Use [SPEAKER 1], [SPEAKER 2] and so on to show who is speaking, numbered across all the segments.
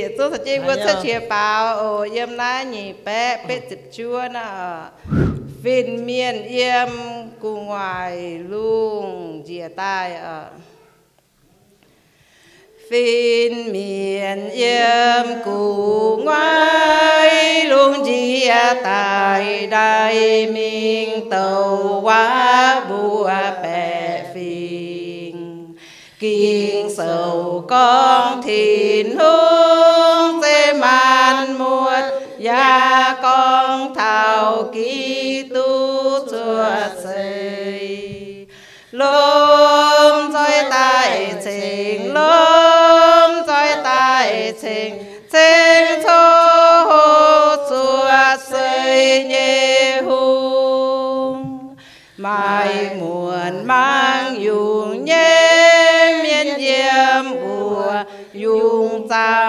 [SPEAKER 1] ya tu sa chi wo sa chia bao. O yem na nhị bé bé chụp chua na phiên miền yem cu ngoài luôn chia tai à phiên miền yem cu ngoài luôn chia tai đại minh tàu quá bùa bè. phiền kiên sầu con thìn hương, dê man muột ya con thảo ký tu chùa xây lôm roi tại trình lôm roi tại trình trình thô hô chùa xây nhê hùng mai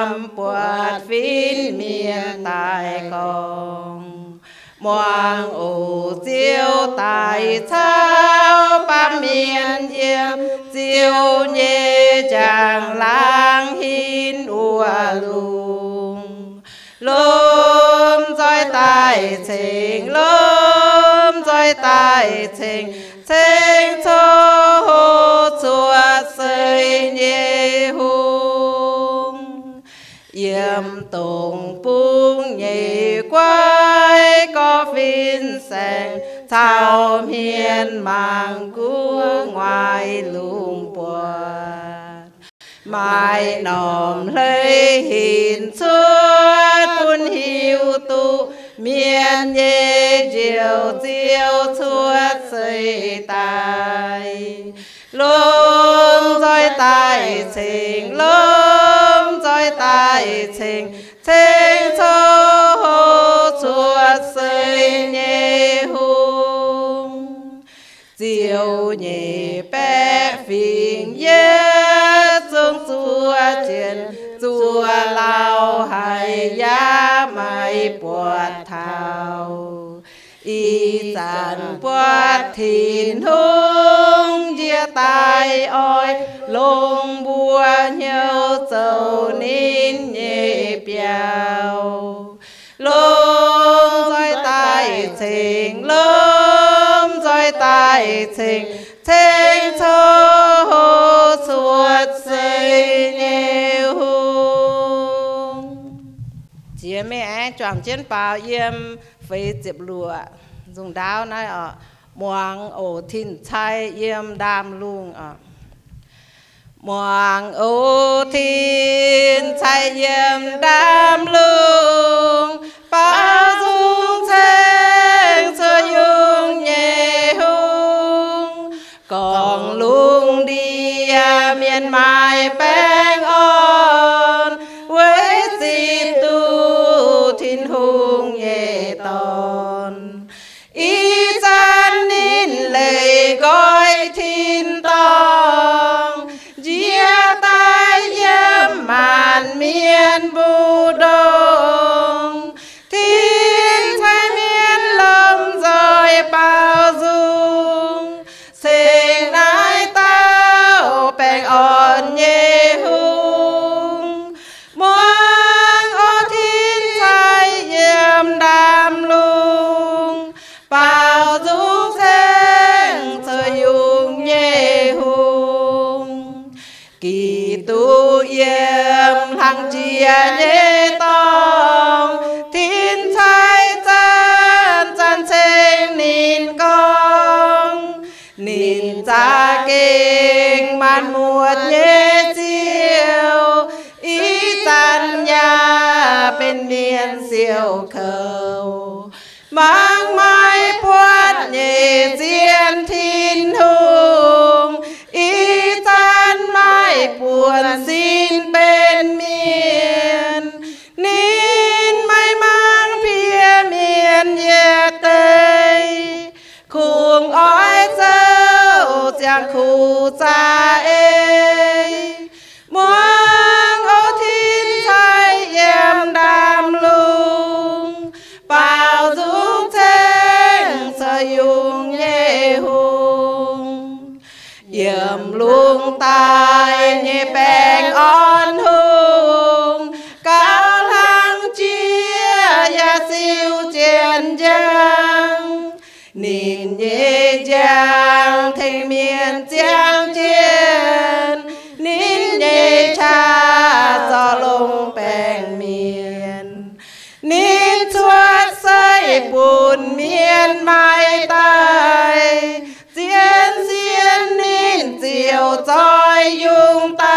[SPEAKER 1] dùng tam quạt phiên miền tài công Moang ổ diêu tài thao ba miên diêm diêu nhê chàng lang hin ua lùng. Lôm roi tài trình lôm roi tài trình trình cho yếm tùng bung nhị quái, có phiên sen thao miên mang cua ngoài lùng buồn mai nòm lấy hình suốt phun hiu tu, miên nhê diệu diệu suốt xây tài luôn roi tài trình luôn tài trình cho suốt xây hùng. Diệu nhẹ bé phiền yết xuống chùa lao hay giá mai bọt thảo. Y sản bọt ai oi lông bùa nhau dầu nín nhẹ bèo. Lông roi tài tình lông roi tài tình trình cho hô suốt xây nhiều chị mẹ chọn trên bao yếm phê dịp lụa, dùng đao nói ở muang ô tin chai yếm đam luôn ở muang ổ thìn chay yếm đam luôn bao dung chen cho yung nhẹ hung. Còn luôn đi à, miền mai beng on ยเยตองทิ้นชายจันจันเชงนินกองนินจาเก่งมันหมวดเยเจียวอีจันยาเป็นเนียนเสียวเข่าบางไม้พวดเยเจียนทินหูอีจันไม้ปวนสินเป็นมี chiều dung ta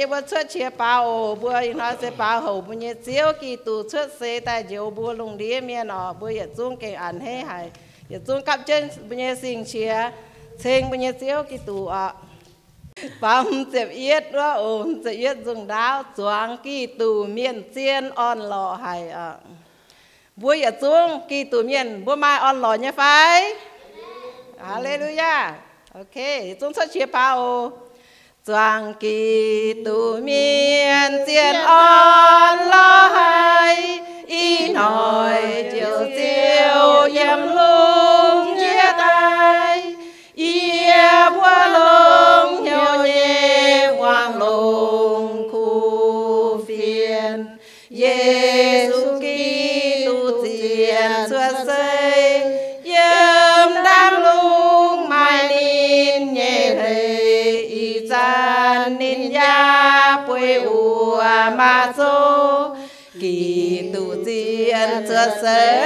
[SPEAKER 1] chỉ bữa xuất chia bao bữa nó sẽ bao hậu bữa nhẹ chiều kỳ tụ xuất sẽ tại chiều bữa lùng đi miền nọ bữa giờ dung cái ăn hay hay giờ dung cặp chân bữa nhẹ sinh chia. Sinh bữa nhẹ chiều kỳ tụ à bám chẹp yết đó ôm chẹp yết dùng đáo choáng kỳ tụ miền chiên on lò hay à buổi giờ xuống kỳ tụ miền buổi mai on lò nhé phải Hallelujah. Ok chúng sẽ chia bao choáng kỳ tu miên chiên on lò hay y nói chiều chiều yếm lung ma số kỳ tu tiền chưa xây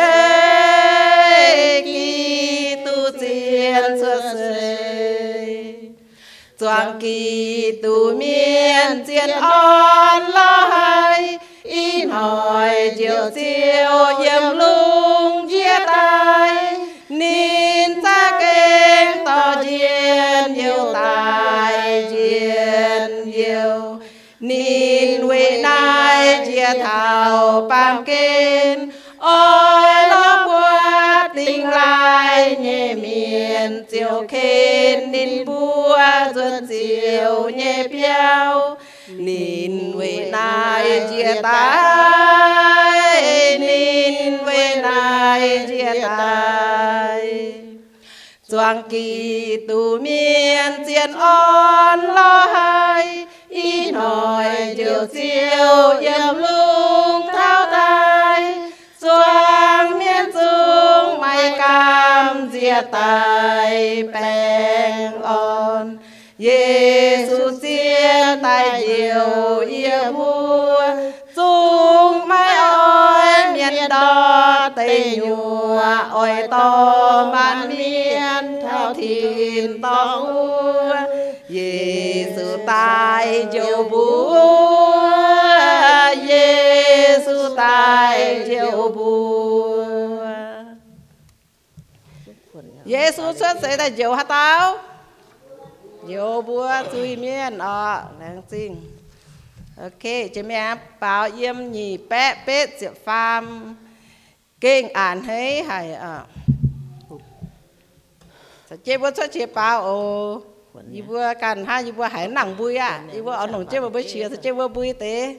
[SPEAKER 1] kỳ tu tiền chưa xây choàng kỳ tu miên chiến on lai, in hỏi chiều chiều yếm lưu thảo bang ôi lo qua tình lai nhẹ miền chiều khen nín bua dân chiều nhẹ piao nín về nai chia tay nín về nai chia tay choàng kỳ tu miên tiền on lo hay y nói chiều chiều yếm lung thao tai choàng miên dung mai cam dìa tài bèn on. Giêsu xiên tay diều yêu vua. Dung mai ôi miền đó tây nhùa ôi to man miền theo thiên to vua Giêsu tay diều vua Giêsu tay diều vua. Giêsu xuất sẽ là diều hả tao Diều bùa suy miên ờ, ọ nang chinh Ok chị mẹ bảo yếm nhì bé bết diệp pham kinh án hay hay à Sa chế bùa cho chế bảo ô y bùa cần ha y bùa hải nặng bùi à y bùa ở nồng chế bùi chia sa chế bùa bùi tế.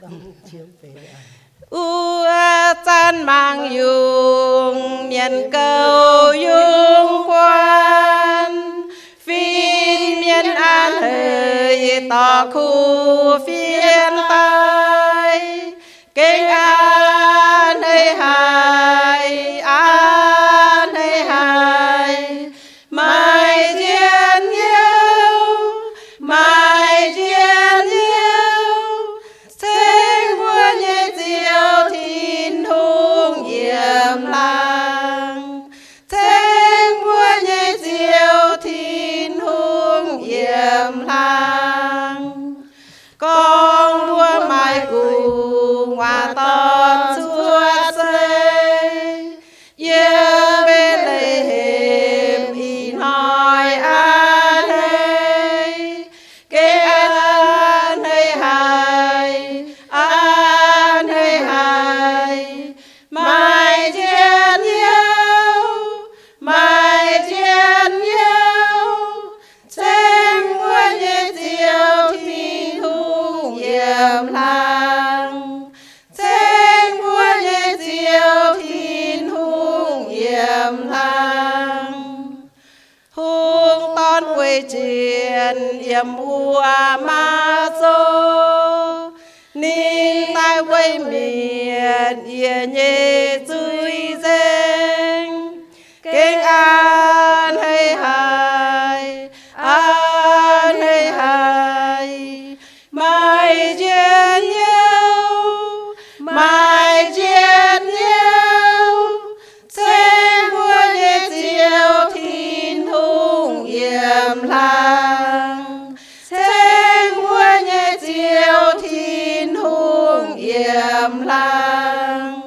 [SPEAKER 1] U chan mang dùng miền cầu dùng quan. Phiên miền an hơi tỏ khu phiên tay kinh an hơi hài hùng yểm lang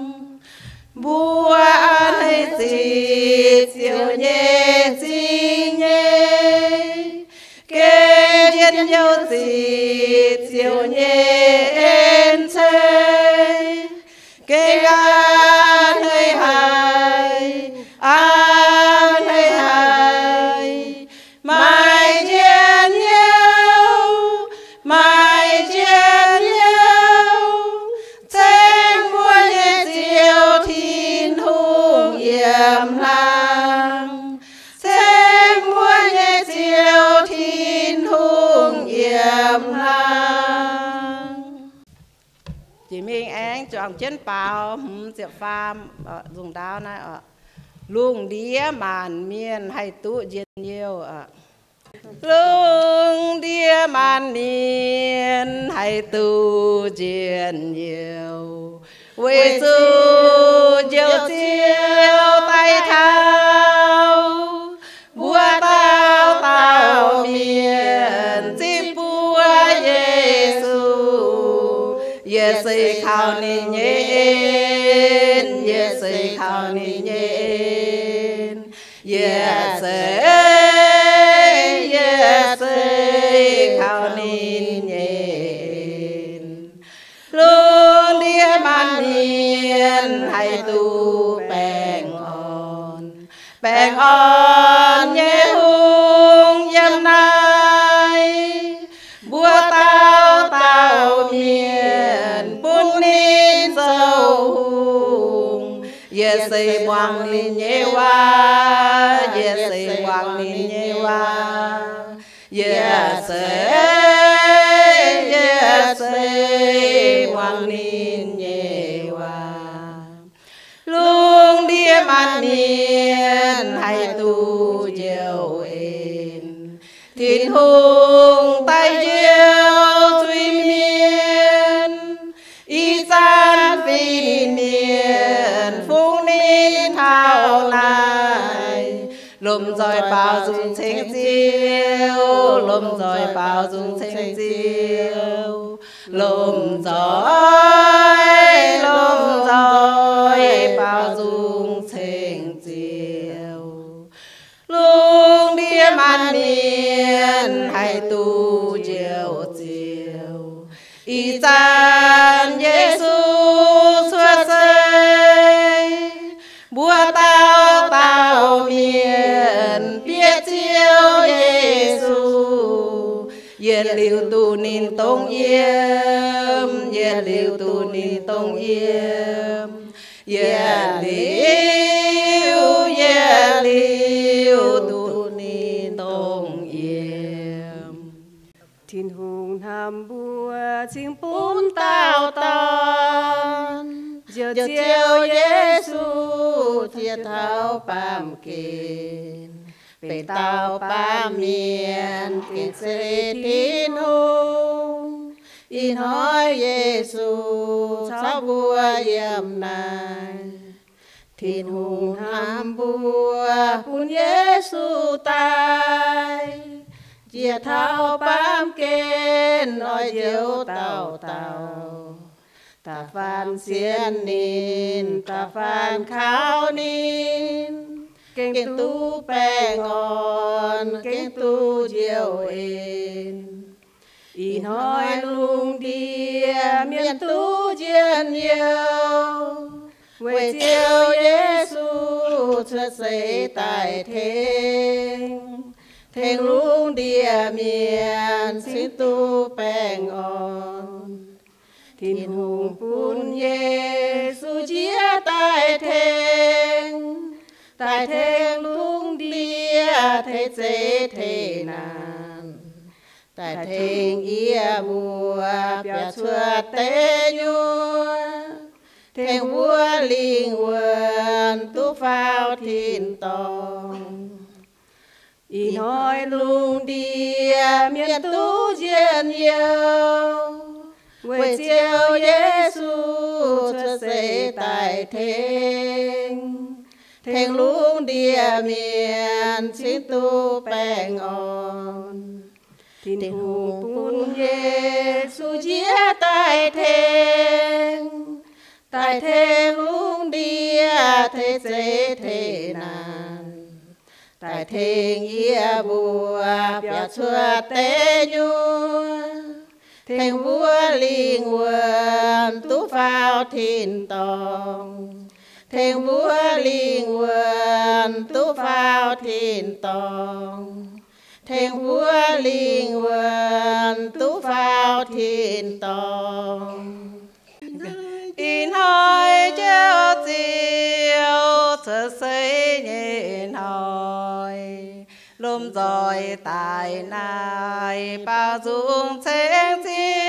[SPEAKER 1] bùa an gì diệu nhẹ gì nhẹ kê nhân nhau gì diệu nhẹ en chơi kê an chân bào diệu phàm dùng đao này ạ luồng đĩa màn miên hay tụ diệt nhiều ạ lưng đĩa màn miên hay tụ diệt nhiều. Với sự chiều chiều tay thao. Bùa tao tao miền chim Giêsu Giêsu khao ni nhện Sẽ xây ye xây quang nín nhé wa luôn đĩa man miên hay tu diệu ên. Thiên hùng tay diệu duy miên. Y san phi miên phúc nín thao này lùm rồi bao dung thanh diệu lùm rồi bao dung thanh diệu lùm rồi lùm rồi bao dung thanh diệu luôn đĩa man miên hay tu diệu diệu y chan yên liu tu nín tông yếm yên liu tu nín tông yếm yên liu yên liu tu nín tông yếm
[SPEAKER 2] nam bùa
[SPEAKER 1] bún
[SPEAKER 2] bún
[SPEAKER 1] tao tòn
[SPEAKER 2] giờ
[SPEAKER 1] chiều Giêsu thiệt thao kiên về tao bám miền kinh sĩ tín hùng. In hỏi Giêsu sao bùa yếm này. Thiên hùng ham bùa bún Giêsu tai chia thao bám kên nói diệu tàu tàu ta phan xiên nín, ta phan khao nín
[SPEAKER 2] kinh
[SPEAKER 1] tu bè ngon kinh tu diệu ên in hỏi lung địa miền tu diên nhiều. về chiều Giêsu xuất xây tại thế Thèn lung địa miền xin tu bèn on Thiên hùng bún Giêsu chia tại thèn Tại thèn lung địa thế chế thế nan Tại thèn ia bùa bia chua tế nhua. Thèn vua linh quần tu phao thiên tòng. Y nói lung địa miền tu diên yêu Về chiều Giêsu cho sẽ tại thênh Thênh lung địa miền xin tu bèn on Thiên hùng bún Giêsu chia tại thênh Tại thênh lung địa thế chế thế nan tại thiên ia bùa bia chua tế nhua. Thiên vua linh quần tu vào thiên tòng thèn vua linh quần tu phao thiên tòng. Thèn vua linh quần tu phao thiên tòng. In hỏi cho chiều, thơ xây nhìn hỏi lùm rồi tài này bao dung sáng chiều.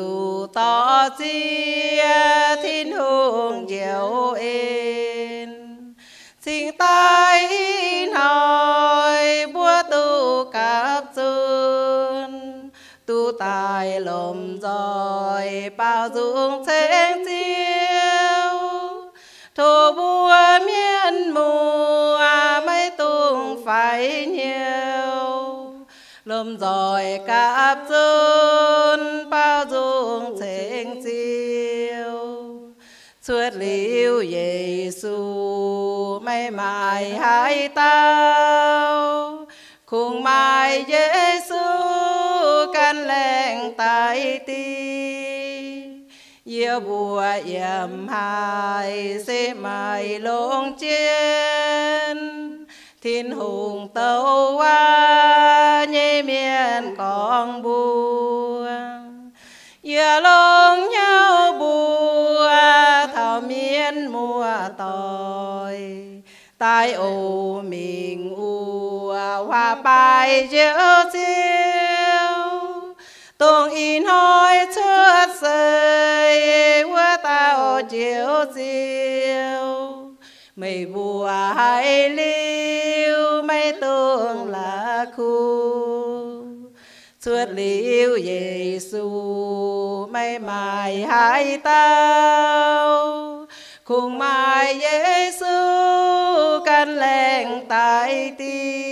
[SPEAKER 1] Dù to chia thiên hùng diệu ên xin tay hỏi búa tu cáp dương tu tài lồm rồi bao dung sáng chiêu. Thổ búa miên mùa, mấy tung phải nhiều lâm rồi cáp xuân bao dung thành chiêu. Suốt liu Giêsu mây mài hai tao. Cùng mai Giêsu căn lệnh tại ti. Yêu bùa yểm hai sẽ mài lông trên thiên hùng tâu qua nhê miền con bùa. Giờ lông nhau bùa, thảo miên mùa tòi tai ô mình u, hoa bài chiếu chiếu tung in hỏi chuột sơi qua tao chiếu chiếu mày bùa à, hai liêu mày tung là khu. Suốt liu Giêsu mày mài hai tao. Cùng mai Giêsu căn leng tại ti.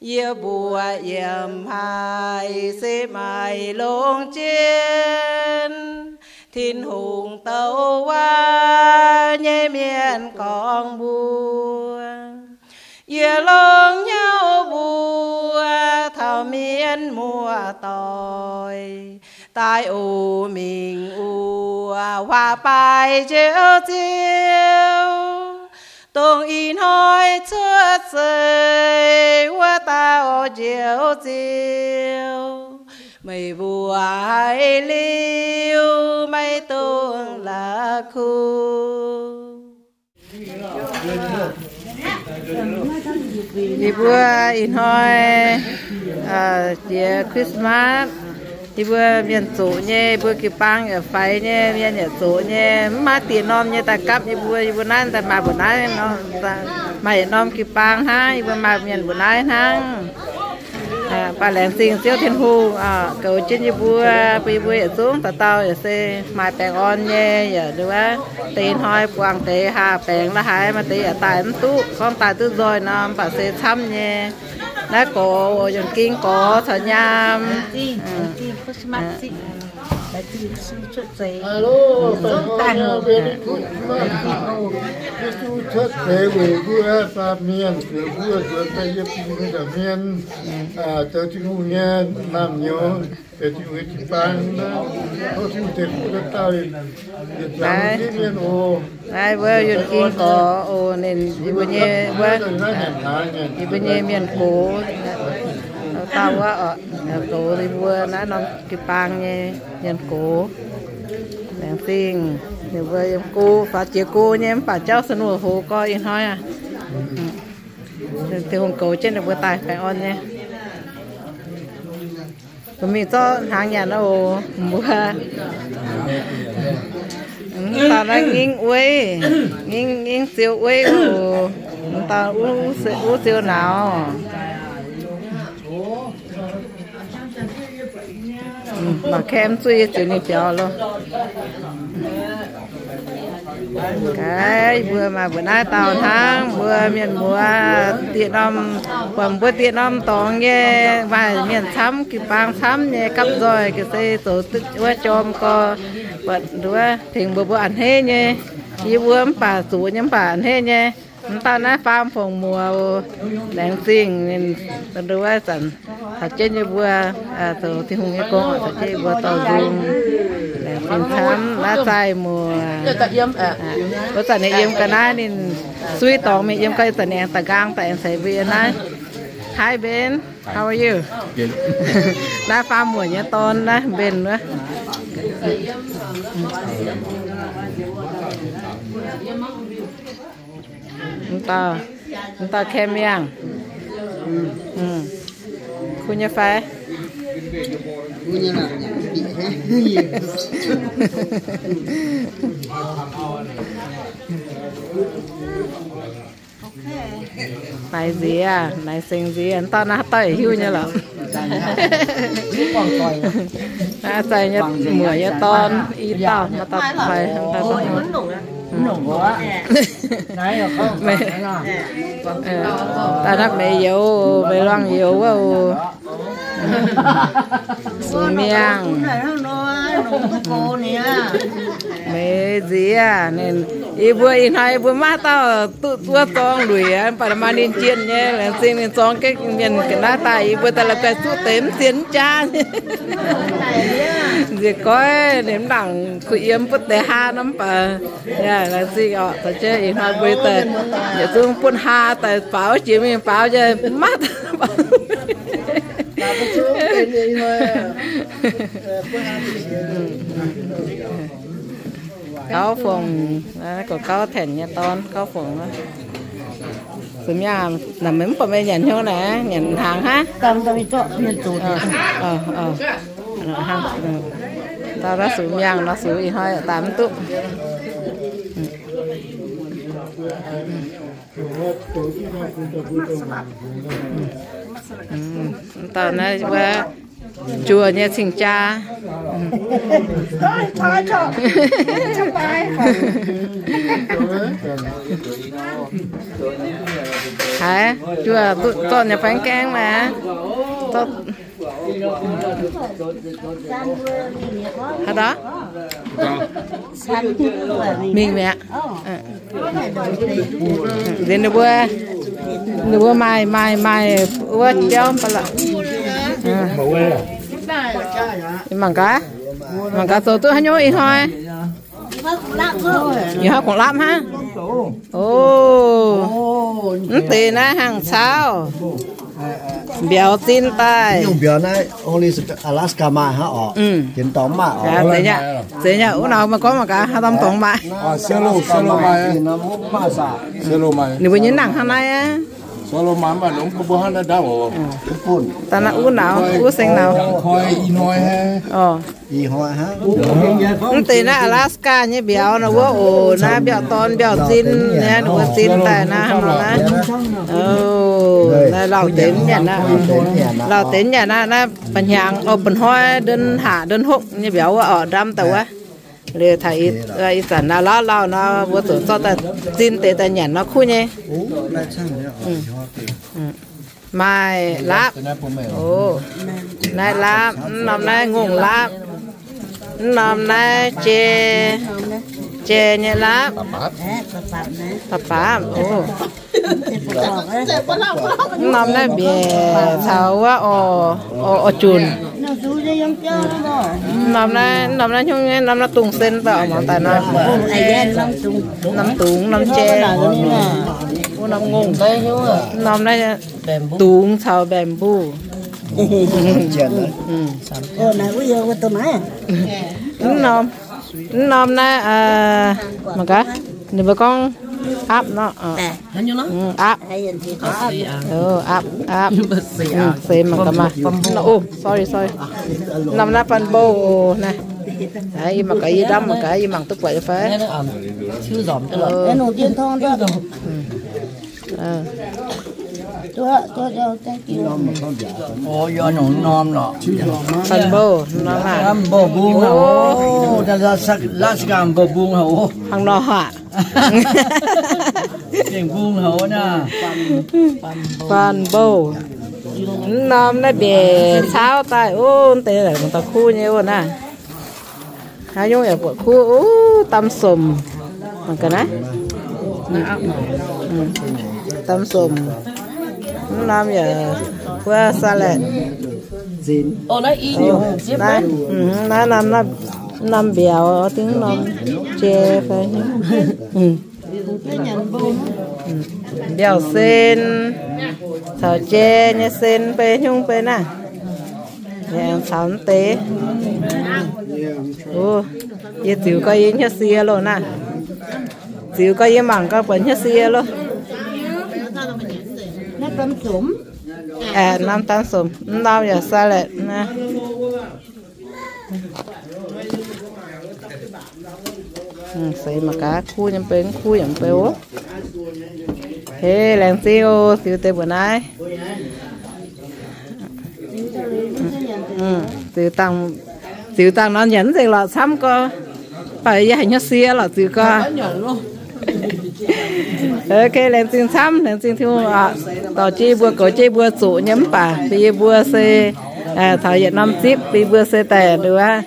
[SPEAKER 1] Yêu bùa yểm hai sẽ mài lông trên thiên hùng tàu qua nhé miền con bùa Giờ lông nhau bùa, thảo miên mùa tòi tai u mình u hoa bài chiếu chiếu. Tung in hỏi chuột rơi qua tao chiếu chiếu mày vua ai liu mày tuôn là khu. Đi bữa in hoi à chia Christmas. Đi bữa miền tổ nhé bữa kỳ bang ở phải nhé, miền ở tổ nhé. Má tiền nom nhé, ta cắp như bữa bữa nay ta mà bữa nay nó mày nom kỳ bang ha bữa mà miền bữa nay ha à bà lẹn xin siêu thiên hu à cầu trên như bữa bữa bữa ở xuống ta tao ở xe mai bèn on nhé giờ nữa tiền hoi quang tế hà bèn là hai mà tế ở tại tú con tại tú rồi nó bà sẽ thăm nhé. Nó có dòng kinh có thở nham
[SPEAKER 2] Alo, tàn về Chú thất thế về vừa ta miền, vừa vừa ta giúp chúng ta miền, à, tớ chú ngu nha, làm nhớ, để chú ấy chú bán, nó chú thể phụ đất tao, để làm cái miền ô.
[SPEAKER 1] đây vừa dòng kinh có ồ nên nhé vừa vừa nhé miền cố tao á, ở cổ thì vừa nó nó cái bang nhé nhân cổ đèn tiền thì vừa em cô và chị cô nhé bà cháu sân hồ hồ coi yên thôi à. Thì hồng cổ trên là vừa tài phải on nhé còn mình cho hàng nhà nó mua ta đã nghiêng uế nghiêng nghiêng siêu uế ta u u siêu nào. Mà kem suy chữ này cho luôn. Cái, vừa mà bữa nay tàu tháng vừa miền mùa tiện năm còn bữa tiện năm tòng nghe, vài miền sắm cái bang sắm nghe cấp rồi, cái xe tổ tức qua chôm co bận đứa thì bữa bữa ăn hết nhé. Đi bữa bà số nhắm bà ăn hết nhé. ตอนนั้นฟาร์มผงมัวแหลงซิ่งนี่ตันรู้ว่าสันถัดเจนยบัวตัวที่หงยกงถัดเจนบัวตอดุงแหลงซิ่งช้ำน้าใจมัว
[SPEAKER 3] ก
[SPEAKER 1] ็สันเนี่ยมกันนะนี่ซุยตองมีเยี่ยมก็สันเองตะกางแต่เองใส่เบียนะ Hi Ben, how are you?
[SPEAKER 4] Good.
[SPEAKER 1] ได้ฟาร์มหมวยเนี่ยตอนนะเบนนะ chúng ta chúng ta kem yang ừ. khu nhà phái này gì à? Này sinh gì anh ta nó tay hiu như là à tay như mùa như ton y tao mà tao phải ta không mẹ ta nói mẹ yêu mẹ loan yêu quá số miang. mẹ gì à nên i bữa in hai bữa má tao tự tua tong đuổi anh phải mà nên chiên nhé là xin nên tong cái miền cái ná tay bữa ta là cái suốt tém tiến cha gì có nếm đẳng cứ yếm bữa té ha lắm bà ya là gì ạ ta chơi in hai bữa ta giờ tôi bún ha ta bảo chỉ mình bảo cho mắt. Cáo phòng có cáo thèn nhà ton cáo phòng đó sớm nhà là mấy phần bây nhận nhau nè nhận hàng ha.
[SPEAKER 5] Tâm tâm cho nhân tụ
[SPEAKER 1] ờ ờ ờ ta đã sử miang nó sử gì hai tám tụ ta nói qua chùa nhà sinh cha
[SPEAKER 5] thôi cho cho bài
[SPEAKER 1] hả? Chùa tụ to nhà phán cang mà. To hả đó? Miền mẹ ừ. đến được bữa được bữa mai mai mai bữa chéo bà lợ mảng cá. Mảng cá tôi tôi hay nhoi thôi. Nhiều hơn cũng lắm ha. Ồ. Tiền á, hàng sao biểu tin tay
[SPEAKER 4] nhưng biểu này only à, Alaska mà ha ọ
[SPEAKER 1] ừ.
[SPEAKER 4] chiến tóm mà
[SPEAKER 1] ọ
[SPEAKER 4] dạ,
[SPEAKER 1] thế nhá. Thế nhá u nào mà có mà cả ha tóm tóm mà.
[SPEAKER 2] À xe
[SPEAKER 4] lô xe lô mà
[SPEAKER 2] xe lô mà
[SPEAKER 1] nếu như nặng hôm nay á
[SPEAKER 2] solo mama lom ko bo hana
[SPEAKER 4] da o
[SPEAKER 1] pun tana u na u seng na
[SPEAKER 2] khoi i noi ha.
[SPEAKER 1] Ờ.
[SPEAKER 4] I hoa ha.
[SPEAKER 1] Un te na alaska ni biao na wo o na biao ton biao tin ne du tin ta na ha na ờ na lao tên nhà na lao tên nhà na na pan yang open hoa, hoi đơn hạ đơn hục ni biao ở đâm tàu á lê thầy ấy sản nào lo lo nó vô tổ cho ta tin tế ta nhận nó khu nhé.
[SPEAKER 4] Ừ. Ừ.
[SPEAKER 1] Mai
[SPEAKER 4] lắm
[SPEAKER 1] ồ. Nay lắm năm nay ngủ lắm năm nay
[SPEAKER 5] chê chê nhé lắm
[SPEAKER 1] bà bà ồ. Năm nay bè thảo á. Ồ ồ, chùn nằm na nằm na chung nghe nằm na tung sen tạo mà tại nó nằm tung nằm che. nằm ngung nằm na tung sao bèm bu nằm nằm na à mà cả nếu con áp nó ờ. ừ, áp.
[SPEAKER 5] Ờ, à.
[SPEAKER 1] Ừ áp áp. Ừ, à. Xem mà cầm mà à. nó ôm sorry sorry. Nằm ra phần bô này đấy mà cái gì đâm mà cái gì mằng tức vậy phải
[SPEAKER 3] chưa dòm cho lắm.
[SPEAKER 1] Ừ.
[SPEAKER 5] Cái nồi tiên
[SPEAKER 3] thon đó. Tôi tôi tôi cái kia ôi giờ nó nom nọ.
[SPEAKER 1] Thành bơ nó là
[SPEAKER 3] thành bơ buông hả? Ô ra ra sắc lá cam bơ buông hả? Ô
[SPEAKER 1] hàng nọ hả?
[SPEAKER 3] tiền vuông hổ nè
[SPEAKER 1] phan bầu. Nam nó bè sao tay. Ôn tê là người ta khu nhiều nè. Hai nhung ở khu tâm sùm. Mà cái này. Ừ. Tâm sùm. Nam giờ qua
[SPEAKER 3] salad dính ô nó y
[SPEAKER 1] nhiều đấy nó nằm năm biểu tiếng lòng chê phải. Ừ. biểu xin thảo chê nhé xin bê nhung bê nè dạ, em sáng tế. Ô ye dạ, tiểu có yên nhé xìa luôn nè tiểu có yên mảng có bẩn nhé xìa luôn
[SPEAKER 5] nó tâm
[SPEAKER 1] à năm tám sủng năm giờ dạ xa lệ nè Ừ, xây mà cá khu nhầm bên khu nhầm bên ố thế làng siêu siêu tê bữa nay. Từ tăng từ tăng nó nhấn thì là xăm co. Phải dạy nhớ xia là từ co. Ok lên siêu xăm lên siêu thiêu à tàu chi bua cổ, chi bua sụ nhấm bà đi bua xe à thảo việt năm tiếp đi bua xe tè nữa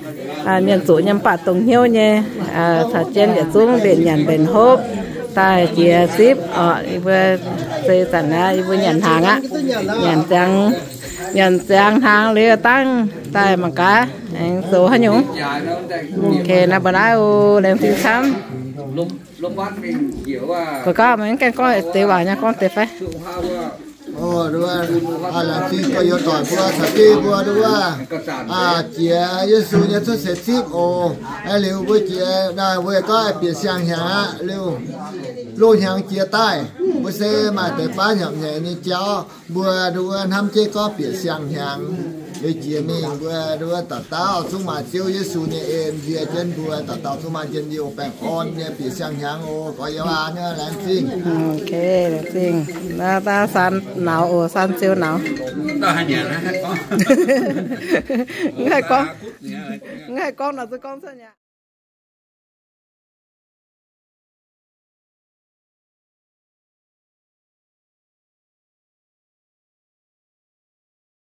[SPEAKER 1] à miền chủ nhằm bà tổng hiếu nhé. À thật trên để xuống để nhận bền hốp ta chỉ ship ờ, ở vừa xây tận á vừa nhận hàng á. Nhận trang nhận trang hàng lìa tăng. Tại mà cá anh số hả nhúng ok là bữa nay
[SPEAKER 6] ô lên thứ khám
[SPEAKER 1] có có mấy cái con tế bảo nha con tế phải
[SPEAKER 6] โอ้หรือว่า
[SPEAKER 4] อะไรที่ก็ยอต่อยพว
[SPEAKER 6] กสติพวกหรื
[SPEAKER 4] อว่าอาเจียยสูยสุเสร็จสิโอไอเร็วเวเจียได้เวก็เปลี่ยนเสียงหาเร็วลูกหางเจียใต้บุเซมาแต่ป้าหยาบใหญ่นี่เจ้าบัวดูว่าทำเจก็เปลี่ยนเสียงหาง ye ji mi bu du ta ta chung ma chiu ye su ne em ji chen bu ta ta chung ma chen ji open on ne pi sang yang o ko ye wa ne lan sing
[SPEAKER 1] ok lan sing na ta san nào o san chiu nào?
[SPEAKER 6] Ta hai nhà ha con. Ngay con. Dạ, dạ.
[SPEAKER 1] Ngay con là con sao nhà